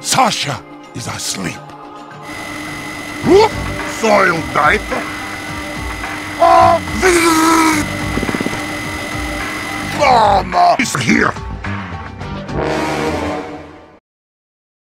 Sasha is asleep. Soiled diaper. Ah, Mama is here.